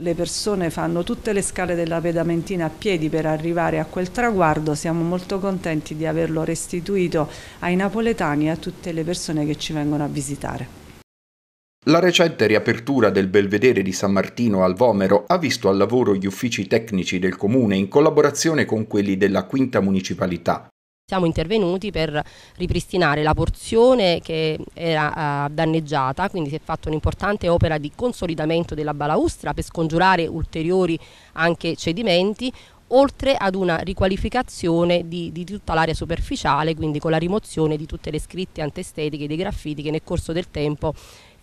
Le persone fanno tutte le scale della pedamentina a piedi per arrivare a quel traguardo, siamo molto contenti di averlo restituito ai napoletani e a tutte le persone che ci vengono a visitare. La recente riapertura del Belvedere di San Martino al Vomero ha visto al lavoro gli uffici tecnici del comune in collaborazione con quelli della quinta municipalità siamo intervenuti per ripristinare la porzione che era uh, danneggiata, quindi si è fatta un'importante opera di consolidamento della balaustra per scongiurare ulteriori anche cedimenti, oltre ad una riqualificazione di, di tutta l'area superficiale, quindi con la rimozione di tutte le scritte antestetiche, dei graffiti che nel corso del tempo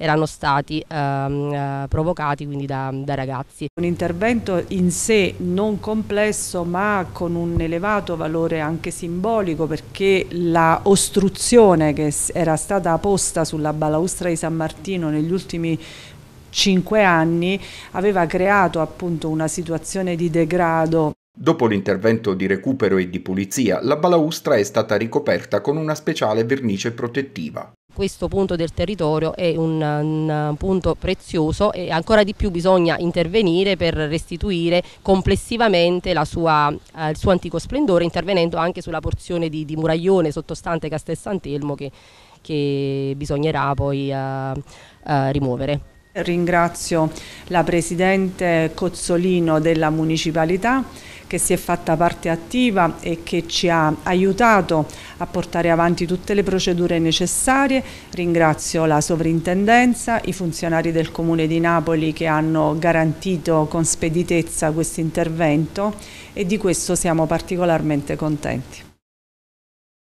erano stati ehm, eh, provocati quindi da, da, ragazzi. Un intervento in sé non complesso ma con un elevato valore anche simbolico perché la ostruzione che era stata posta sulla balaustra di San Martino negli ultimi cinque anni aveva creato appunto una situazione di degrado Dopo l'intervento di recupero e di pulizia, la balaustra è stata ricoperta con una speciale vernice protettiva. Questo punto del territorio è un, un, punto prezioso e ancora di più bisogna intervenire per restituire complessivamente sua, eh, il suo antico splendore, intervenendo anche sulla porzione di, di muraglione sottostante Castel Sant'Elmo che, che bisognerà poi eh, eh, rimuovere. Ringrazio la Presidente Cozzolino della Municipalità che si è fatta parte attiva e che ci ha aiutato a portare avanti tutte le procedure necessarie. Ringrazio la sovrintendenza, i funzionari del Comune di Napoli che hanno garantito con speditezza questo intervento e di questo siamo particolarmente contenti.